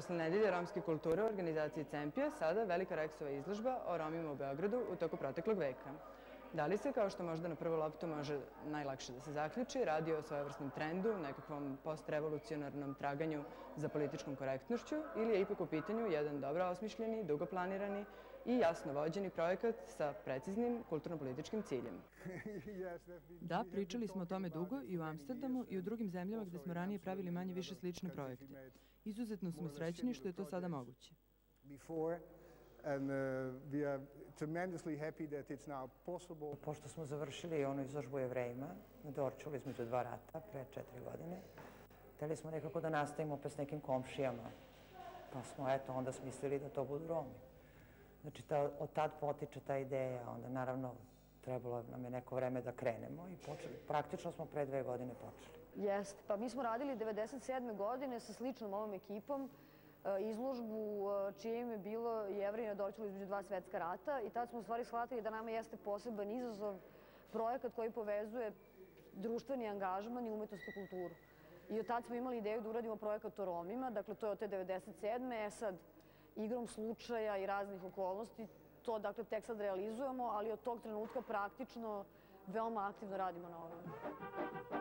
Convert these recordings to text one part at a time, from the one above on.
Posle nedelje romske kulture u organizaciji Cempije, sada velika Reksova izložba o Romima u Beogradu u toku proteklog veka. Da li se, kao što možda na prvu loptu može najlakše da se zaključi, radi o svojevrsnom trendu, nekakvom postrevolucionarnom traganju za političkom korektnošću ili je ipak u pitanju jedan dobro osmišljeni, dugo planirani i jasno vođeni projekat sa preciznim kulturno-političkim ciljem? Da, pričali smo o tome dugo i u Amsterdamu i u drugim zemljama gde smo ranije pravili manje više slične projekte. Izuzetno smo srećni što je to sada moguće. And uh, we are tremendously happy that it's now possible. Pošto smo završili onu izložbu jevrejima na Dorčulu između dva rata pre četiri godine, hteli smo nekako da nastavimo opet s nekim komšijama. Pa smo eto onda smislili da to budu Romi. Znači ta, od tad potiče ta ideja, onda naravno trebalo nam je neko vreme da krenemo i počeli. Praktično smo pre dve godine počeli. Jeste, pa mi smo radili 97. godine sa sličnom ovom ekipom E, izložbu e, čije ime bilo Jevrej na Dorčelu između dva svetska rata i tad smo u stvari shvatili da nama jeste poseban izazov projekat koji povezuje društveni angažman i umetnost i kulturu. I od tad smo imali ideju da uradimo projekat o Romima, dakle to je od te 97. E sad, igrom slučaja i raznih okolnosti, to dakle tek sad realizujemo, ali od tog trenutka praktično veoma aktivno radimo na ovome.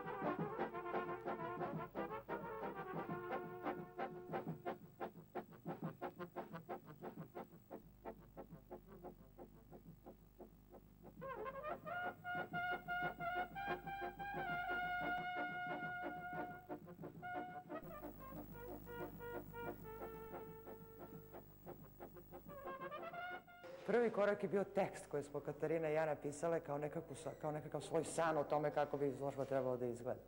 Prvi korak je bio tekst koji smo Katarina i ja napisale kao, nekakvu, kao nekakav svoj san o tome kako bi izložba trebalo da izgleda.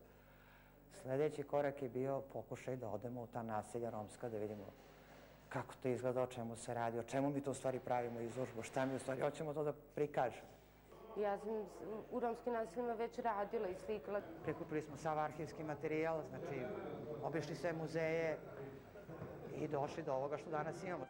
Sledeći korak je bio pokušaj da odemo u ta naselja romska da vidimo kako to izgleda, o čemu se radi, o čemu mi to u stvari pravimo izložbu, šta mi u stvari hoćemo to da prikažemo. Ja sam u romskim naseljima već radila i slikala. Prikupili smo sav arhivski materijal, znači obišli sve muzeje i došli do ovoga što danas imamo.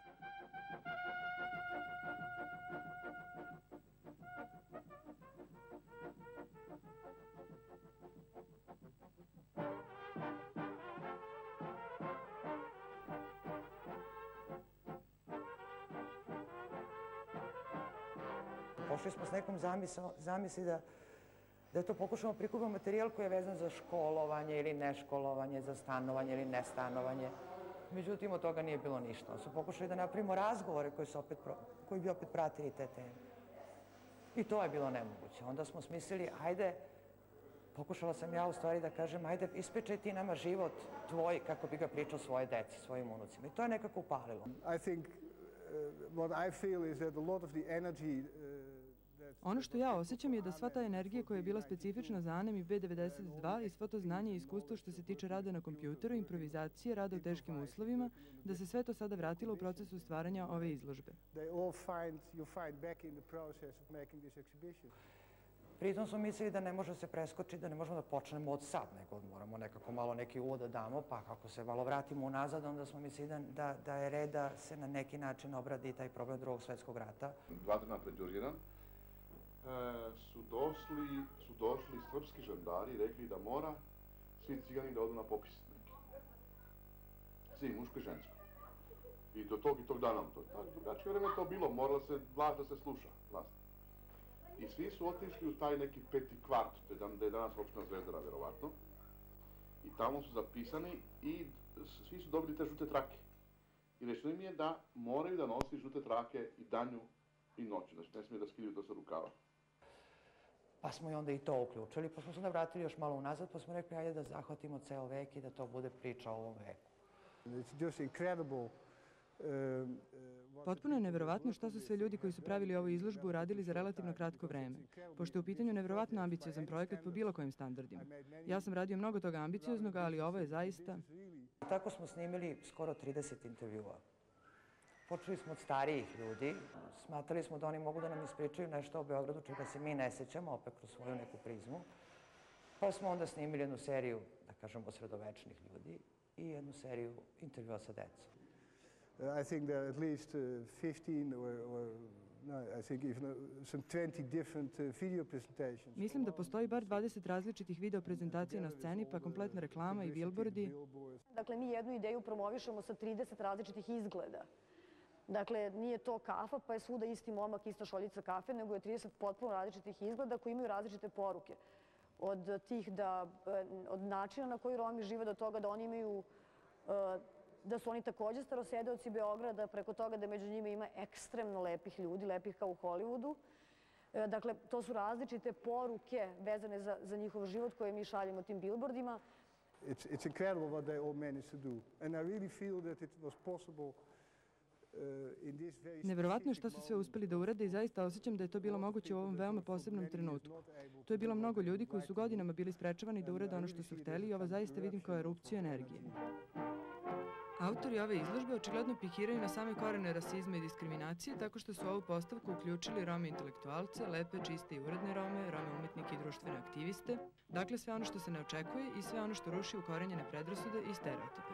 Pošli smo s nekom zamisli da da to pokušamo prikupiti materijal koji je vezan za školovanje ili neškolovanje, za stanovanje ili nestanovanje. Međutim, od toga nije bilo ništa. Su pokušali da napravimo razgovore koji, su opet, koji bi opet pratili te teme. I to je bilo nemoguće. Onda smo smislili, ajde, pokušala sam ja u stvari da kažem, ajde, ispečaj ti nama život tvoj kako bi ga pričao svoje deci, svojim unucima. I to je nekako upalilo. I think uh, what I feel is that a lot of the energy uh, Ono što ja osjećam je da sva ta energija koja je bila specifična za ANEM i B92 i svo to znanje i iskustvo što se tiče rada na kompjuteru, improvizacije, rada u teškim uslovima, da se sve to sada vratilo u procesu stvaranja ove izložbe. Pritom smo mislili da ne može se preskočiti, da ne možemo da počnemo od sad, nego moramo nekako malo neki uvod da damo, pa kako se malo vratimo unazad, onda smo mislili da, da, da je red da se na neki način obradi taj problem drugog svetskog rata. Dva dana pred su došli, su došli srpski žandari i rekli da mora svi cigani da odu na popis. Svi, muško i žensko. I do tog i tog dana to tako drugačije vreme to bilo, moralo se vlast da se sluša, vlast. I svi su otišli u taj neki peti kvart, to je, da je danas opština Zvezdara, verovatno. I tamo su zapisani i svi su dobili te žute trake. I rečeno im je da moraju da nosi žute trake i danju i noću, znači ne smije da skidaju to sa rukava. Pa smo i onda i to uključili, pa smo se onda vratili još malo unazad, pa smo rekli ajde da zahvatimo ceo vek i da to bude priča o ovom veku. It's just incredible um, uh, Potpuno je neverovatno šta su sve ljudi koji su pravili ovu izložbu uradili za relativno kratko vreme, pošto je u pitanju neverovatno ambiciozan projekat po bilo kojim standardima. Ja sam radio mnogo toga ambicioznog, ali ovo je zaista... Tako smo snimili skoro 30 intervjua. Počeli smo od starijih ljudi, smatrali smo da oni mogu da nam ispričaju nešto o Beogradu čega se mi ne sećamo, opet kroz svoju neku prizmu. Pa smo onda snimili jednu seriju, da kažemo, sredovečnih ljudi i jednu seriju intervjua sa decom. Uh, I think there are at least uh, 15 or, or Mislim da postoji bar 20 različitih video prezentacija na sceni, pa kompletna reklama i bilbordi. Dakle, mi jednu ideju promovišemo sa 30 različitih izgleda. Dakle, nije to kafa, pa je svuda isti momak, ista šoljica kafe, nego je 30 potpuno različitih izgleda koji imaju različite poruke. Od tih da, od načina na koji Romi žive do toga da oni imaju da su oni takođe starosedeoci Beograda, preko toga da među njima ima ekstremno lepih ljudi, lepih kao u Hollywoodu. Dakle, to su različite poruke vezane za, za njihov život koje mi šaljemo tim billboardima. It's incredible what they all managed to do. And I really feel that it was possible Neverovatno je što su sve uspeli da urade i zaista osjećam da je to bilo moguće u ovom veoma posebnom trenutku. Tu je bilo mnogo ljudi koji su godinama bili sprečavani da urade ono što su hteli i ovo zaista vidim kao erupciju energije. Autori ove izložbe očigledno pikiraju na same korene rasizma i diskriminacije tako što su ovu postavku uključili Rome intelektualce, lepe, čiste i uredne Rome, Rome umetnike i društvene aktiviste, dakle sve ono što se ne očekuje i sve ono što ruši ukorenjene predrasude i stereotipe.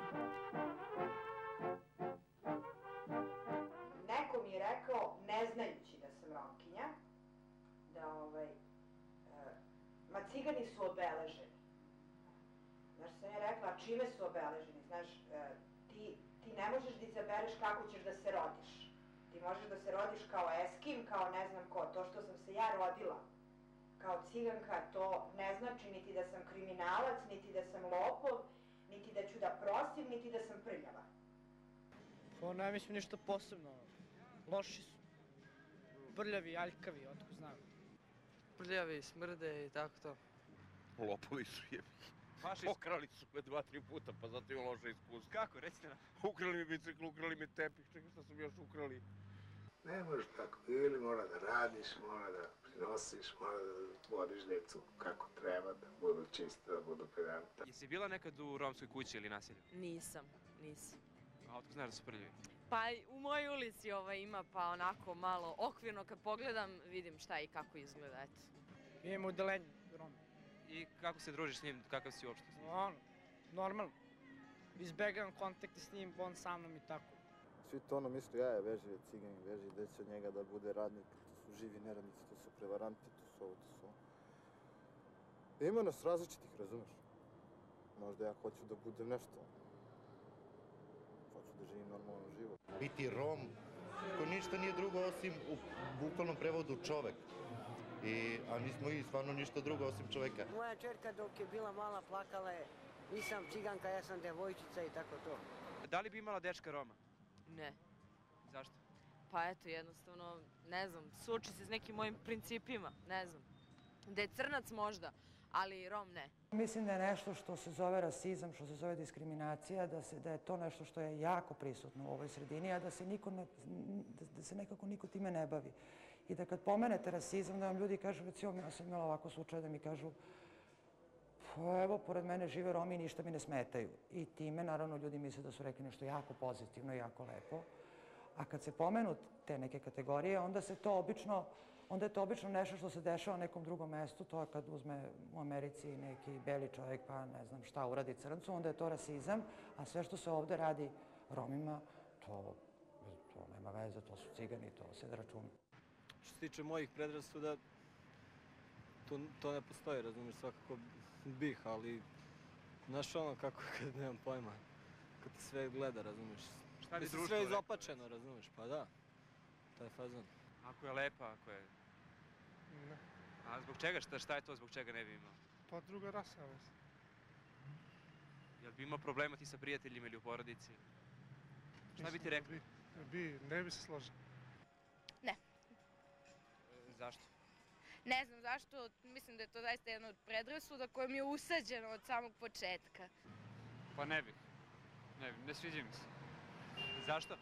Cigani su obeleženi. Znaš, sam je rekla, čime su obeleženi? Znaš, e, ti, ti ne možeš da izabereš kako ćeš da se rodiš. Ti možeš da se rodiš kao eskim, kao ne znam ko. To što sam se ja rodila kao ciganka, to ne znači niti da sam kriminalac, niti da sam lopov, niti da ću da prosim, niti da sam prljava. Pa ne mislim ništa posebno. Loši su. Prljavi, aljkavi, otko. Prljavi, smrde i tako to. Lopovi su jebi. Fašist. Pokrali su me dva, tri puta, pa zato imam loše iskustvo. Kako, recite nam? Ukrali mi bicikl, ukrali mi tepih, čekaj šta su još ukrali. Ne možeš tako, ili mora da radiš, mora da prinosiš, mora da vodiš decu kako treba, da budu čiste, da budu pedanta. Jesi bila nekad u romskoj kući ili nasilju? Nisam, nisam. A otko znaš da su prljavi? Pa u mojoj ulici ovaj ima pa onako malo okvirno kad pogledam vidim šta i kako izgleda, eto. Imamo udelenje Roma. I kako se družiš s njim, kakav si uopšte? Ono, normalno. Izbegavam kontakte s njim, on sa mnom i tako. Svi to ono misle, ja je veži ciganin, veži deca od njega da bude radnik, to su živi neradnici, to su prevaranti, to su ovo, to su ovo. Ima nas različitih, razumeš? Možda ja hoću da budem nešto. Da živim normalan život. Biti Rom, koji ništa nije drugo osim u bukvalnom prevodu čovek. I, a nismo i stvarno ništa drugo osim čoveka. Moja čerka dok je bila mala plakala je, nisam ciganka, ja sam devojčica i tako to. Da li bi imala dečka Roma? Ne. Zašto? Pa eto, jednostavno, ne znam, suoči se s nekim mojim principima, ne znam. Da je crnac možda, ali Rom ne. Mislim da je nešto što se zove rasizam, što se zove diskriminacija, da, se, da je to nešto što je jako prisutno u ovoj sredini, a da se, niko ne, da se nekako niko time ne bavi. I da kad pomenete rasizam, da vam ljudi kažu, recimo, ja sam imala ovako slučaj da mi kažu, pa evo, pored mene žive Romi i ništa mi ne smetaju. I time, naravno, ljudi misle da su rekli nešto jako pozitivno i jako lepo. A kad se pomenu te neke kategorije, onda se to obično, onda je to obično nešto što se dešava na nekom drugom mestu. To je kad uzme u Americi neki beli čovjek pa ne znam šta uradi crncu, onda je to rasizam. A sve što se ovde radi Romima, to, to nema veze, to su cigani, to se da računa. Što se tiče mojih predrasuda, to, to ne postoji, razumiješ, svakako bih, ali znaš ono kako kad nemam pojma, kad te sve gleda, razumiješ. Šta bi Mislim, društvo sve izopačeno, razumiješ, pa da, taj fazon. Ako je lepa, ako je... Ne. A zbog čega? Šta, šta je to zbog čega ne bi imao? Pa druga rasa, mislim. Jel bi imao problema ti sa prijateljima ili u porodici? Šta bi ti rekli? Bi, bi, ne bi se složio. Ne. Zašto? Ne znam zašto, mislim da je to zaista jedna od predrasuda koja mi je usađena od samog početka. Pa ne bih. Ne bih, ne sviđa mi se. Zašto?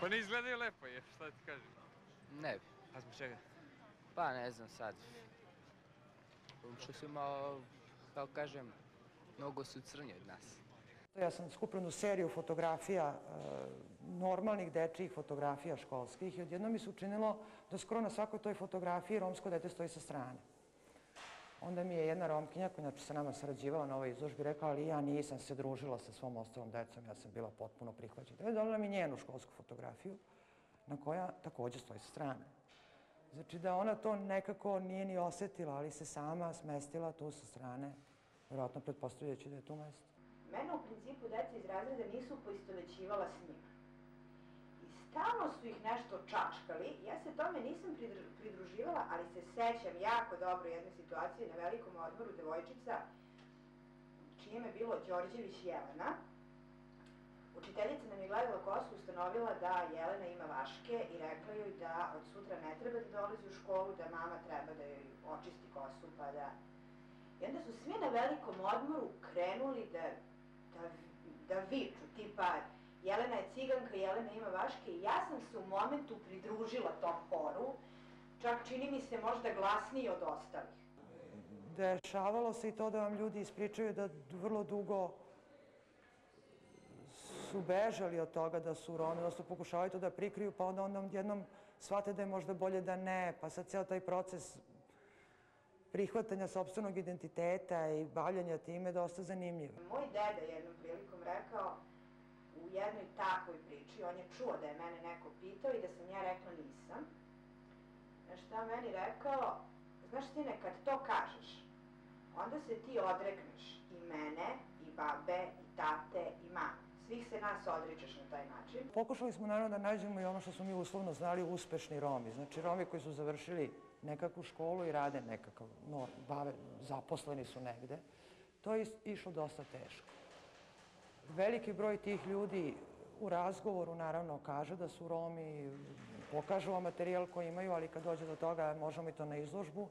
Pa ne izgledaju lepo je, šta da ti kažem. Ne bi. A zbog čega? Pa ne znam sad. Što su malo, kao kažem, mnogo su crnji od nas. Ja sam skupila jednu seriju fotografija, e, normalnih dečijih fotografija školskih i odjedno mi se učinilo da skoro na svakoj toj fotografiji romsko dete stoji sa strane. Onda mi je jedna romkinja koja inače sa nama sarađivala na ovoj izložbi rekla, ali ja nisam se družila sa svom ostalom decom, ja sam bila potpuno prihvaćena. Da je donala mi njenu školsku fotografiju, na koja takođe stoji sa strane. Znači da ona to nekako nije ni osetila, ali se sama smestila tu sa strane, vjerojatno pretpostavljajući da je tu mesto. Mene u principu deca iz razreda nisu poistovećivala s njima. I stalno su ih nešto čačkali. Ja se tome nisam pridruživala, ali se sećam jako dobro jedne situacije na velikom odmoru devojčica, čije ime bilo Đorđević Jelena. Učiteljica nam je gledala kosu, ustanovila da Jelena ima vaške i rekla joj da od sutra ne treba da dolazi u školu, da mama treba da joj očisti kosu, pa da... I onda su svi na velikom odmoru krenuli da da, da viču, tipa Jelena je ciganka, Jelena ima vaške i ja sam se u momentu pridružila tom horu, čak čini mi se možda glasnije od ostalih. Dešavalo se i to da vam ljudi ispričaju da vrlo dugo su bežali od toga da su Romi, odnosno pokušavaju to da prikriju, pa onda onda jednom shvate da je možda bolje da ne, pa sad ceo taj proces prihvatanja sobstvenog identiteta i bavljanja time dosta zanimljivo. Moj deda jednom prilikom rekao u jednoj takvoj priči, on je čuo da je mene neko pitao i da sam ja rekla nisam. Znaš šta meni rekao? Znaš sine, kad to kažeš, onda se ti odrekneš i mene, i babe, i tate, i mame. Svih se nas odričeš na taj način. Pokušali smo naravno da nađemo i ono što smo mi uslovno znali uspešni Romi. Znači Romi koji su završili nekakvu školu i rade nekakav, no, bave, zaposleni su negde. To je išlo dosta teško. Veliki broj tih ljudi u razgovoru naravno kaže da su Romi, pokažu vam materijal koji imaju, ali kad dođe do toga možemo i to na izložbu,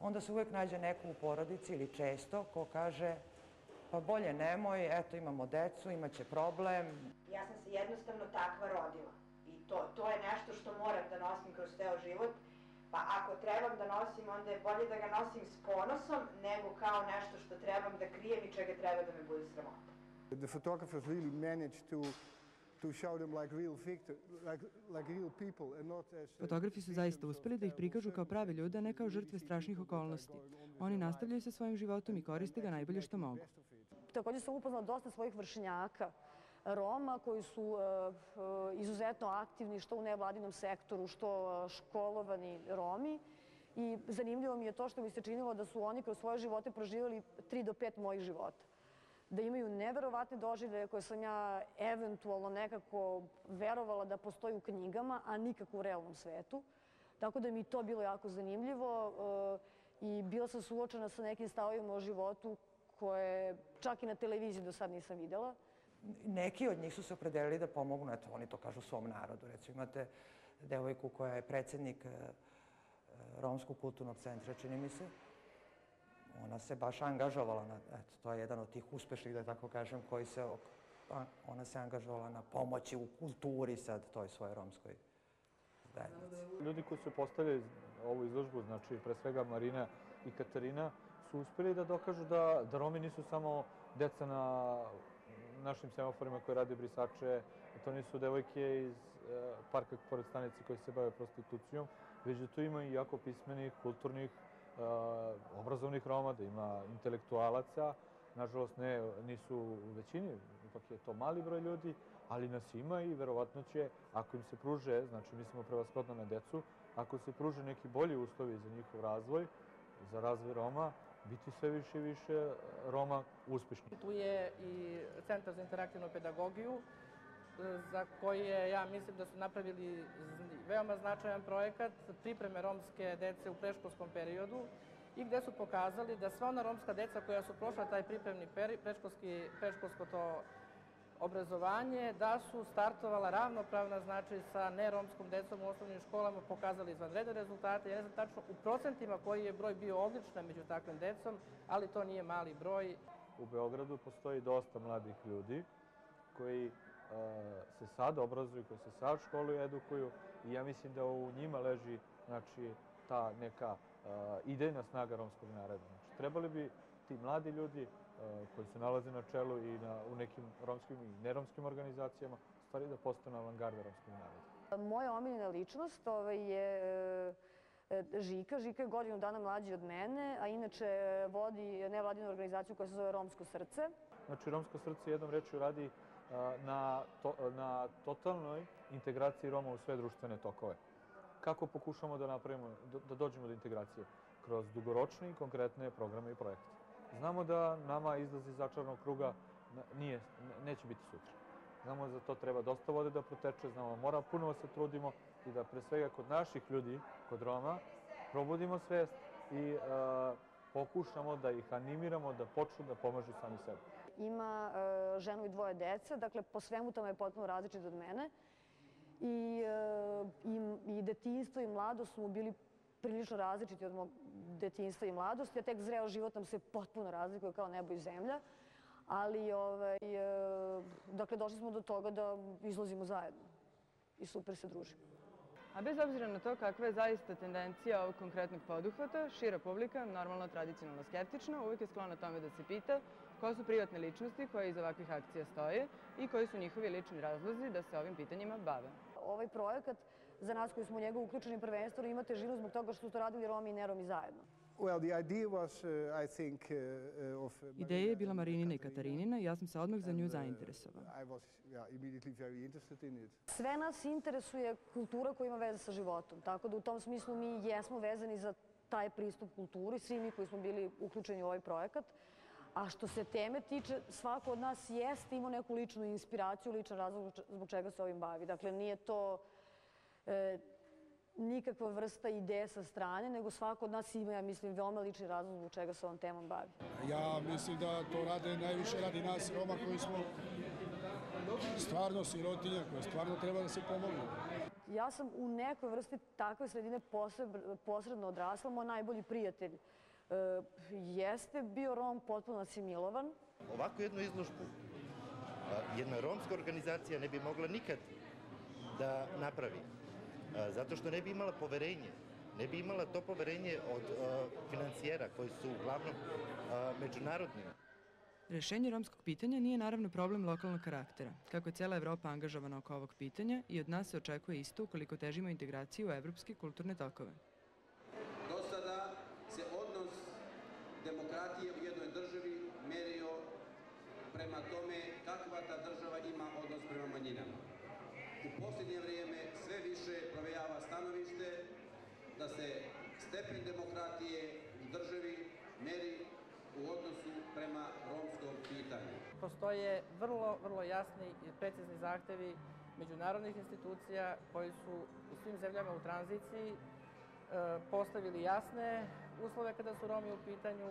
onda se uvek nađe neko u porodici ili često ko kaže pa bolje nemoj, eto imamo decu, imaće problem. Ja sam se jednostavno takva rodila i to, to je nešto što moram da nosim kroz ceo život Pa ako trebam da nosim, onda je bolje da ga nosim s ponosom, nego kao nešto što trebam da krijem i čega treba da me bude sramota. The photographers really managed to to show them like real victor, like, like real people and not as... Fotografi su zaista uspeli da ih prikažu kao prave ljude, a ne kao žrtve strašnih okolnosti. Oni nastavljaju sa svojim životom i koriste ga najbolje što mogu. Takođe sam upoznala dosta svojih vršnjaka Roma koji su e, e, izuzetno aktivni što u nevladinom sektoru, što školovani Romi. I zanimljivo mi je to što mi se činilo da su oni kroz svoje živote proživali 3 do 5 mojih života. Da imaju neverovatne doživljaje koje sam ja eventualno nekako verovala da postoji u knjigama, a nikako u realnom svetu. Tako da mi to bilo jako zanimljivo e, i bila sam suočena sa nekim stavovima o životu koje čak i na televiziji do sad nisam videla neki od njih su se opredelili da pomognu, eto, oni to kažu svom narodu. Recimo, imate devojku koja je predsednik e, Romskog kulturnog centra, čini mi se. Ona se baš angažovala, na, eto, to je jedan od tih uspešnih, da tako kažem, koji se, ona se angažovala na pomoći u kulturi sad toj svoje romskoj zajednici. Ljudi koji su postavili ovu izložbu, znači pre svega Marina i Katarina, su uspeli da dokažu da, da Romi nisu samo deca na našim semaforima koje rade brisače, to nisu devojke iz e, parka pored stanice koji se bave prostitucijom, već da tu ima i jako pismenih, kulturnih, e, obrazovnih Roma, da ima intelektualaca. Nažalost, ne, nisu u većini, ipak je to mali broj ljudi, ali nas ima i verovatno će, ako im se pruže, znači mislimo prevashodno na decu, ako se pruže neki bolji uslovi za njihov razvoj, za razvoj Roma, biti sve više i više Roma uspešni. Tu je i Centar za interaktivnu pedagogiju, za koje ja mislim da su napravili veoma značajan projekat pripreme romske dece u preškolskom periodu i gde su pokazali da sva ona romska deca koja su prošla taj pripremni preškolski, preškolsko to obrazovanje, da su startovala ravnopravna znači sa neromskom decom u osnovnim školama, pokazali izvanredne rezultate. Ja ne znam tačno u procentima koji je broj bio odlična među takvim decom, ali to nije mali broj. U Beogradu postoji dosta mladih ljudi koji uh, se sad obrazuju, koji se sad školuju, edukuju i ja mislim da u njima leži znači, ta neka uh, idejna snaga romskog naroda. Znači, trebali bi ti mladi ljudi koji se nalaze na čelu i na, u nekim romskim i neromskim organizacijama, stvari da postane avangarda romskog naroda. Moja omiljena ličnost ovaj, je eh, Žika. Žika je godinu dana mlađi od mene, a inače vodi nevladinu organizaciju koja se zove Romsko srce. Znači, Romsko srce jednom rečju radi na, to, na totalnoj integraciji Roma u sve društvene tokove. Kako pokušamo da napravimo, da dođemo do integracije? Kroz dugoročne i konkretne programe i projekte. Znamo da nama izlaz iz začarnog kruga nije, neće biti sutra. Znamo da za to treba dosta vode da proteče, znamo da mora puno da se trudimo i da pre svega kod naših ljudi, kod Roma, probudimo svest i uh, pokušamo da ih animiramo da počnu da pomažu sami sebi. Ima uh, ženu i dvoje dece, dakle po svemu tome je potpuno različit od mene. I, uh, i, i detinjstvo i mladost su mu bili prilično različiti od mog detinjstva i mladosti, a tek zreo život nam se potpuno razlikuje kao nebo i zemlja. Ali, ovaj, uh, dakle, došli smo do toga da izlazimo zajedno i super se družimo. A bez obzira na to kakva je zaista tendencija ovog konkretnog poduhvata, šira publika, normalno tradicionalno skeptična, uvijek je sklona tome da se pita ko su privatne ličnosti koje iz ovakvih akcija stoje i koji su njihovi lični razlozi da se ovim pitanjima bave. Ovaj projekat za nas koji smo u njega uključeni prvenstveno ima težinu zbog toga što su to radili Romi i Neromi zajedno. Uh, uh, uh. Ideja je bila Marinina i Katarinina i ja sam se odmah za nju it. Sve nas interesuje kultura koja ima veze sa životom, tako da u tom smislu mi jesmo vezani za taj pristup kulturi, svi mi koji smo bili uključeni u ovaj projekat. A što se teme tiče, svako od nas jeste imao neku ličnu inspiraciju, ličan razlog zbog čega se ovim bavi. Dakle, nije to e, nikakva vrsta ideje sa strane, nego svako od nas ima, ja mislim, veoma lični razlog zbog čega se ovom temom bavi. Ja mislim da to rade najviše radi nas Roma koji smo stvarno sirotinja, koja stvarno treba da se pomogu. Ja sam u nekoj vrsti takve sredine posredno odrasla. Moj najbolji prijatelj e, jeste bio Rom potpuno asimilovan. Ovako jednu izložbu jedna romska organizacija ne bi mogla nikad da napravi zato što ne bi imala poverenje. Ne bi imala to poverenje od financijera koji su uglavnom međunarodni. Rešenje romskog pitanja nije naravno problem lokalnog karaktera. Kako je cela Evropa angažovana oko ovog pitanja i od nas se očekuje isto ukoliko težimo integraciju u evropske kulturne tokove. Do sada se odnos demokratije u jednoj državi merio prema tome kakva ta država ima odnos prema manjinama. U posljednje vrijeme sve više provejava stanovište da se stepen demokratije u državi meri u odnosu prema romskom pitanju. Postoje vrlo, vrlo jasni i precizni zahtevi međunarodnih institucija koji su u svim zemljama u tranziciji e, postavili jasne uslove kada su Romi u pitanju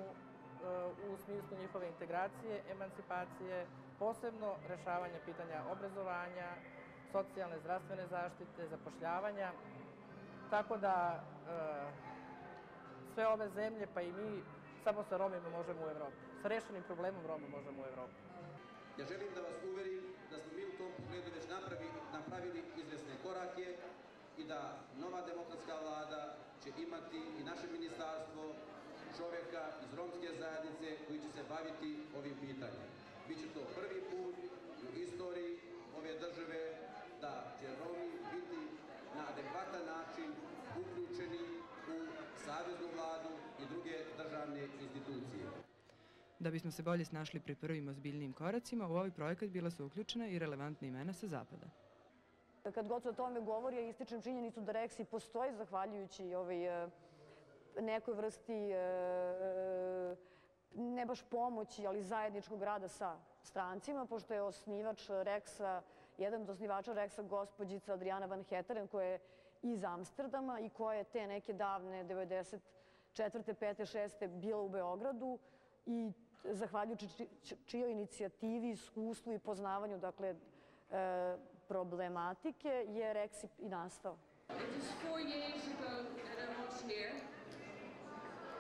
u smislu njihove integracije, emancipacije, posebno rešavanje pitanja obrazovanja, socijalne, zdravstvene zaštite, zapošljavanja. Tako da e, sve ove zemlje, pa i mi, samo sa Romima možemo u Evropu. Sa rešenim problemom Roma možemo u Evropu. Ja želim da vas uverim da smo mi u tom pogledu već napravili, napravili izvesne korake i da nova demokratska vlada će imati i naše ministarstvo čoveka iz romske zajednice koji će se baviti ovim pitanjem. Biće to prvi put u istoriji ove države da će Romi biti na adekvatan način uključeni u Saveznu vladu i druge državne institucije. Da bismo se bolje snašli pri prvim ozbiljnijim koracima, u ovaj projekat bila su uključena i relevantne imena sa Zapada. Kad god se o tome govori, ja ističem činjenicu da Reksi postoji zahvaljujući ovaj, nekoj vrsti e, e, ne baš pomoći, ali zajedničkog rada sa strancima, pošto je osnivač Reksa, jedan od osnivača Reksa, gospođica Adriana Van Heteren, koja je iz Amsterdama i koja je te neke davne 94. 5. 6. bila u Beogradu i zahvaljujući čijoj inicijativi, iskustvu i poznavanju dakle, e, problematike je Reksi i nastao. It is four years ago that I was here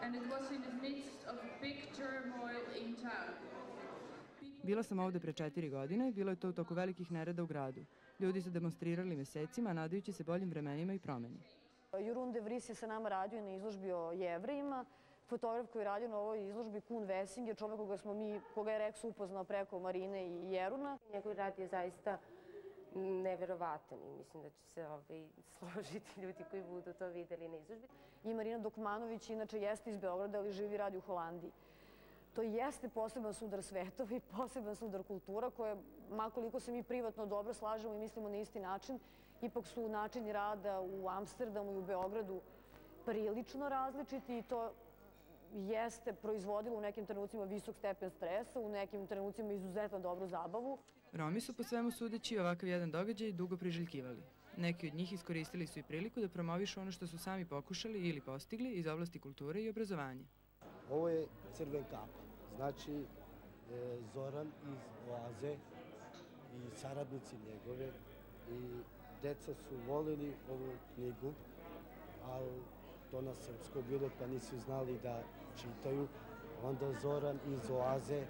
and it was in the midst of big turmoil in town. Bila sam ovde pre četiri godine, bilo je to u toku velikih nereda u gradu. Ljudi su demonstrirali mesecima, nadajući se boljim vremenima i promeni. Jurun De Vries je sa nama radio na izložbi o jevrejima. Fotograf koji je radio na ovoj izložbi, Kun Wessing, je čovek koga, smo mi, koga je Rex upoznao preko Marine i Jeruna. Njegov rad je zaista neverovatan i mislim da će se ovaj, složiti ljudi koji budu to videli na izložbi. I Marina Dokmanović inače jeste iz Beograda, ali živi i radi u Holandiji. to jeste poseban sudar svetova i poseban sudar kultura koje, makoliko se mi privatno dobro slažemo i mislimo na isti način, ipak su načini rada u Amsterdamu i u Beogradu prilično različiti i to jeste proizvodilo u nekim trenucima visok stepen stresa, u nekim trenucima izuzetno dobru zabavu. Romi su po svemu sudeći ovakav jedan događaj dugo priželjkivali. Neki od njih iskoristili su i priliku da promovišu ono što su sami pokušali ili postigli iz oblasti kulture i obrazovanja. Ovo je crven kapa. Znači, e, Zoran iz Oaze i saradnici njegove i deca su volili ovu knjigu, ali to na srpsko bilo pa nisu znali da čitaju. Onda Zoran iz Oaze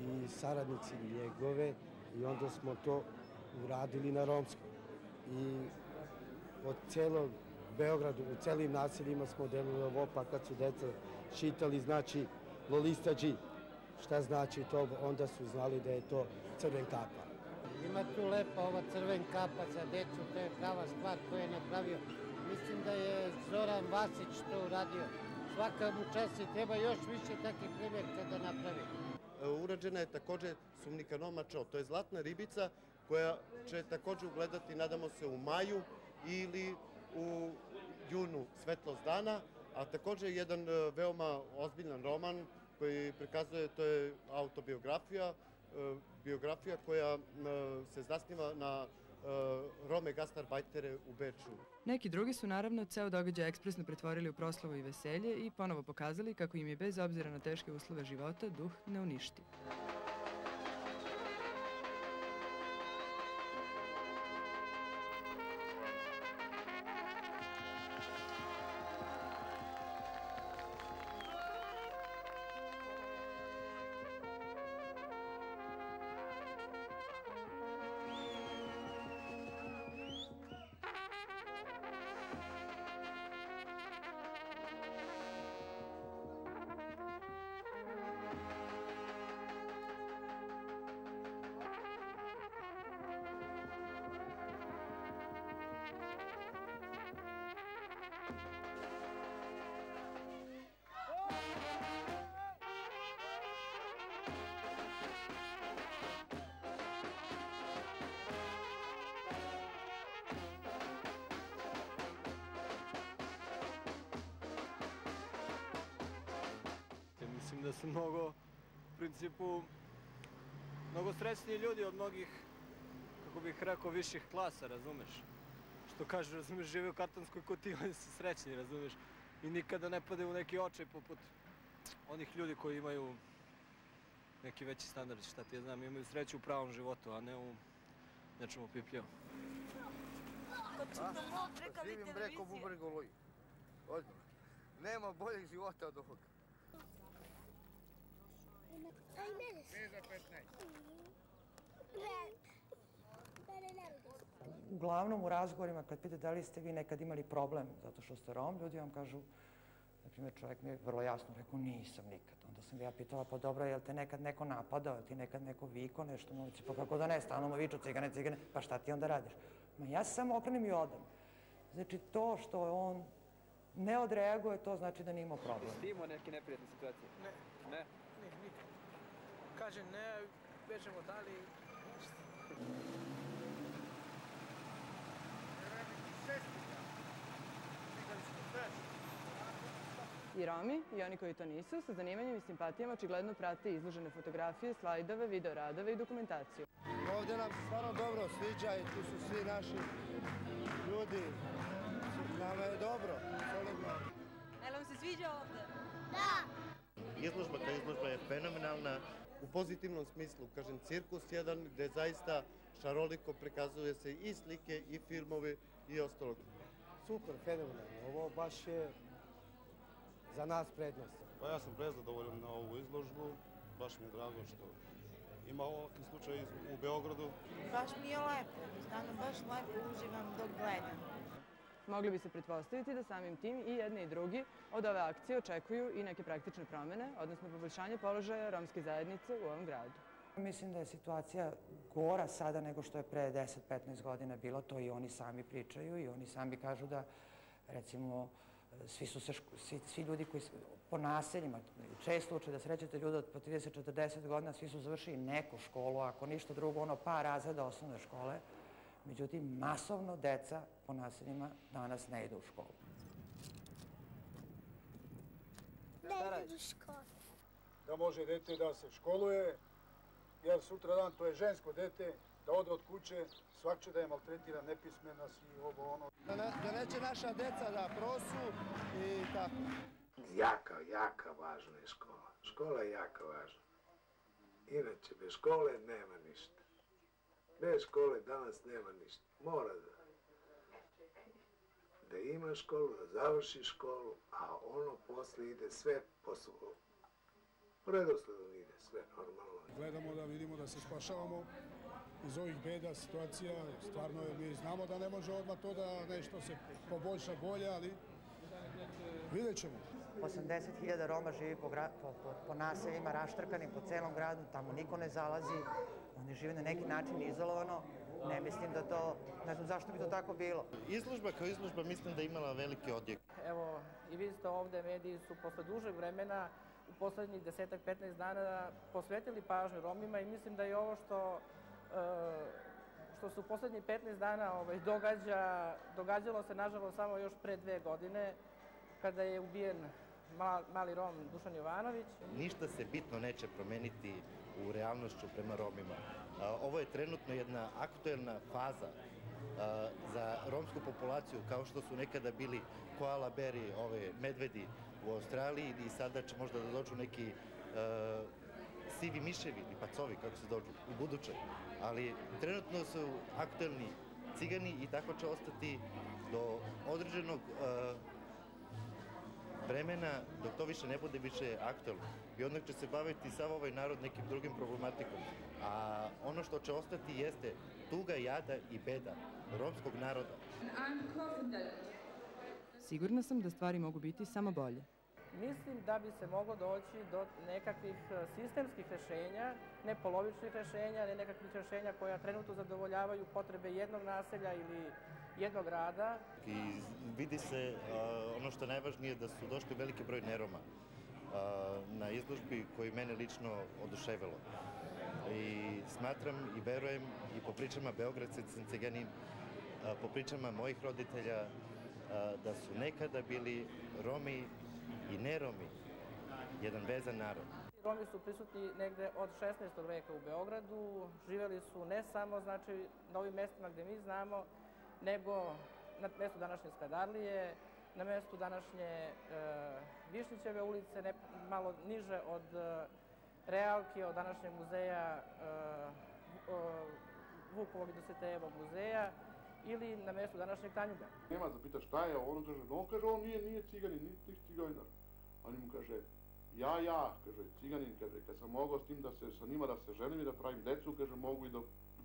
i saradnici njegove i onda smo to uradili na romskom. I od celog Beogradu, u celim naseljima smo delili ovo, pa kad su deca čitali, znači Lolista G. Šta znači to? Onda su znali da je to crven kapa. Ima tu lepa ova crven kapa za decu, to je prava stvar koju je napravio. Mislim da je Zoran Vasić to uradio. Svaka mu čast i treba još više takih primjerka da napravi. Urađena je takođe sumnika nomačo, to je zlatna ribica koja će takođe ugledati, nadamo se, u maju ili u junu svetlost dana, a takođe jedan veoma ozbiljan roman koji prikazuje, to je autobiografija, biografija koja se zasniva na Rome Gastarbajtere u Beču. Neki drugi su naravno ceo događaj ekspresno pretvorili u proslavu i veselje i ponovo pokazali kako im je bez obzira na teške uslove života duh ne da su mnogo, u principu, mnogo srećniji ljudi od mnogih, kako bih rekao, viših klasa, razumeš? Što kažu, razumeš, žive u kartonskoj kutiji, oni su srećni, razumeš? I nikada ne pade u neki očaj poput onih ljudi koji imaju neki veći standard, šta ti ja znam, imaju sreću u pravom životu, a ne u nečemu pipljavu. Pa živim preko Bubreg Ozbiljno. Nema boljeg života od ovoga. Ne za 15. Uglavnom u razgovorima kad pitate da li ste vi nekad imali problem zato što ste Rom, ljudi vam kažu, na primjer čovjek mi je vrlo jasno rekao nisam nikad. Onda sam ja pitala pa dobro, jel te nekad neko napadao, jel ti nekad neko viko nešto, no, pa kako da ne, stalno mu viču cigane, cigane, pa šta ti onda radiš? Ma ja se samo okrenem i odam. Znači to što on ne odreaguje, to znači da nije imao problem. Jeste imao neke neprijatne situacije? Ne. Ne? Kaže ne, bežemo dalje. I Romi, i oni koji to nisu, sa zanimanjem i simpatijama očigledno prate izložene fotografije, slajdove, videoradove i dokumentaciju. Ovdje nam se stvarno dobro sviđa i tu su svi naši ljudi. Nama je dobro, solidno. Jel vam se sviđa ovde? Da! Izložba kao izložba je fenomenalna. U pozitivnom smislu, kažem, cirkus jedan gde zaista šaroliko prikazuje se i slike i filmovi i ostalog. Super, fenomenalno. Ovo baš je za nas prednost. Pa ja sam prezadovoljan na ovu izložbu. Baš mi je drago što ima ovakvi slučaj u Beogradu. Baš mi je lepo, stvarno baš lepo uživam dok gledam. Mogli bi se pretpostaviti da samim tim i jedni i drugi od ove akcije očekuju i neke praktične promene, odnosno poboljšanje položaja romske zajednice u ovom gradu. Mislim da je situacija gora sada nego što je pre 10-15 godina bilo, to i oni sami pričaju i oni sami kažu da recimo svi su se, svi, svi ljudi koji su po naseljima, čest slučaj da srećete ljude od po 30-40 godina, svi su završili neku školu, ako ništa drugo, ono par razreda osnovne škole. Međutim, masovno deca po naseljima danas ne idu u školu. Ne idu u školu. Da može dete da se školuje, jer sutra dan to je žensko dete, da ode od kuće, svak će da je maltretira nepismenost i ovo ono. Da, ne, da neće naša deca da prosu i tako. Jaka, jaka važna je škola. Škola je jaka važna. Inače, bez škole nema ništa. Bez škole danas nema ništa. Mora da da ima školu, da završi školu, a ono posle ide sve po. Redosledom ide sve normalno. Gledamo da vidimo da se spašavamo iz ovih beda situacija. Stvarno mi znamo da ne može odmah to da nešto se poboljša bolje, ali vidjet ćemo. 80.000 Roma živi po, po, po, po naseljima, raštrkani po celom gradu, tamo niko ne zalazi, oni žive na neki način izolovano, ne mislim da to, ne znam zašto bi to tako bilo. Izložba kao izložba mislim da je imala veliki odjek. Evo, i vi ste ovde, mediji su posle dužeg vremena u poslednjih desetak, 15 dana posvetili pažnju Romima i mislim da je ovo što što se u poslednjih 15 dana ovaj, događa, događalo se nažalost samo još pre dve godine kada je ubijen mali Rom Dušan Jovanović. Ništa se bitno neće promeniti u realnošću prema Romima. Ovo je trenutno jedna aktuelna faza za romsku populaciju, kao što su nekada bili koala beri, ove medvedi u Australiji i sada će možda da dođu neki sivi miševi ili pacovi, kako se dođu, u budućoj. Ali trenutno su aktuelni cigani i tako će ostati do određenog vremena dok to više ne bude više aktualno. I onda će se baviti sav ovaj narod nekim drugim problematikom. A ono što će ostati jeste tuga, jada i beda romskog naroda. Sigurna sam da stvari mogu biti samo bolje. Mislim da bi se moglo doći do nekakvih sistemskih rešenja, ne polovičnih rešenja, ne nekakvih rešenja koja trenutno zadovoljavaju potrebe jednog naselja ili jednog rada. I vidi se ono što je najvažnije da su došli veliki broj neroma na izložbi koji mene lično oduševilo. I smatram i verujem i po pričama Beogradce Ciganin, po pričama mojih roditelja, da su nekada bili Romi i neromi jedan vezan narod. Romi su prisutni negde od 16. veka u Beogradu, živeli su ne samo znači, na ovim mestima gde mi znamo, nego na mestu današnje Skadarlije, na mestu današnje e, Višnićeve ulice, malo niže od e, Realke, od današnjeg muzeja e, Vukovog i Dosetejevog muzeja, ili na mestu današnjeg Tanjuga. Nema da pita šta je, on kaže, on kaže, on nije, nije ciganin, nije tih cigajnar. On mu kaže, ja, ja, kaže, ciganin, kaže, kad sam mogao s tim da se, sa njima da se ženim i da pravim decu, kaže, mogu i da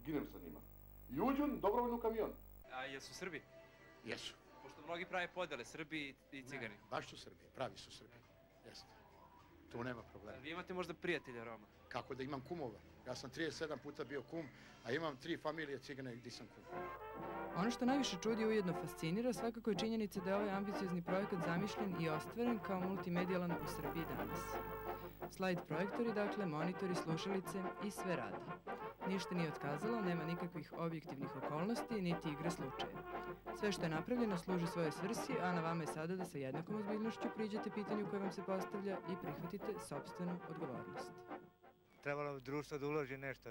ginem sa njima. I uđun dobrovoljno u kamion. A jesu Srbi? Jesu. Pošto mnogi prave podele, Srbi i cigani. Ne, baš su Srbi, pravi su Srbi. Jeste. Tu nema problema. Vi imate možda prijatelja Roma? Kako da imam kumova? Ja sam 37 puta bio kum, a imam tri familije cigane gdje sam kum. Ono što najviše čudi i ujedno fascinira svakako je činjenica da je ovaj ambiciozni projekat zamišljen i ostvaren kao multimedijalan u Srbiji danas. Slide projektori, dakle, monitori, slušalice i sve radi. Ništa nije otkazalo, nema nikakvih objektivnih okolnosti, niti igre slučaja. Sve što je napravljeno služi svoje svrsi, a na vama je sada da sa jednakom ozbiljnošću priđete pitanju koje vam se postavlja i prihvatite sobstvenu odgovornost. Trebalo društvo da uloži nešto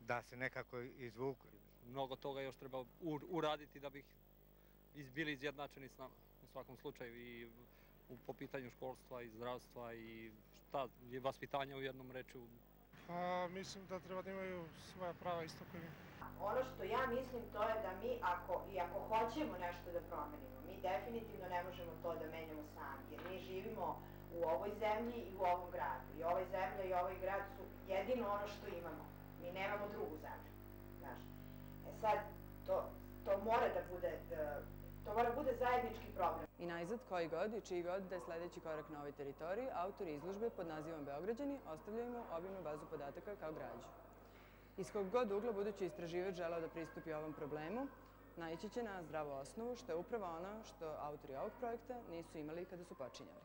da se nekako izvuku. Mnogo toga još treba uraditi da bih bili izjednačeni s nama u svakom slučaju i po pitanju školstva i zdravstva i šta je vaspitanja u jednom reču. Pa mislim da treba da imaju svoja prava isto kao Ono što ja mislim to je da mi ako, i ako hoćemo nešto da promenimo, mi definitivno ne možemo to da menjamo sami, jer mi živimo u ovoj zemlji i u ovom gradu. I ovoj zemlja i ovaj grad su jedino ono što imamo. Mi nemamo drugu zemlju. Znaš. E sad, to, to mora da bude, to mora da bude zajednički problem. I najzad, koji god i čiji god da je sledeći korak na ovoj teritoriji, autori izložbe pod nazivom Beograđani ostavljaju obimnu bazu podataka kao građu. Iz kog god ugla budući istraživač želeo da pristupi ovom problemu, naići će na zdravu osnovu, što je upravo ono što autori ovog projekta nisu imali kada su počinjali.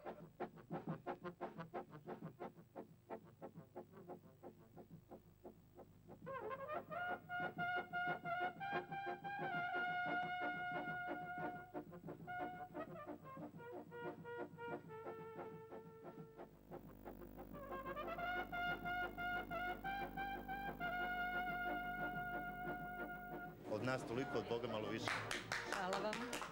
nas toliko, od Boga malo više. Hvala vam.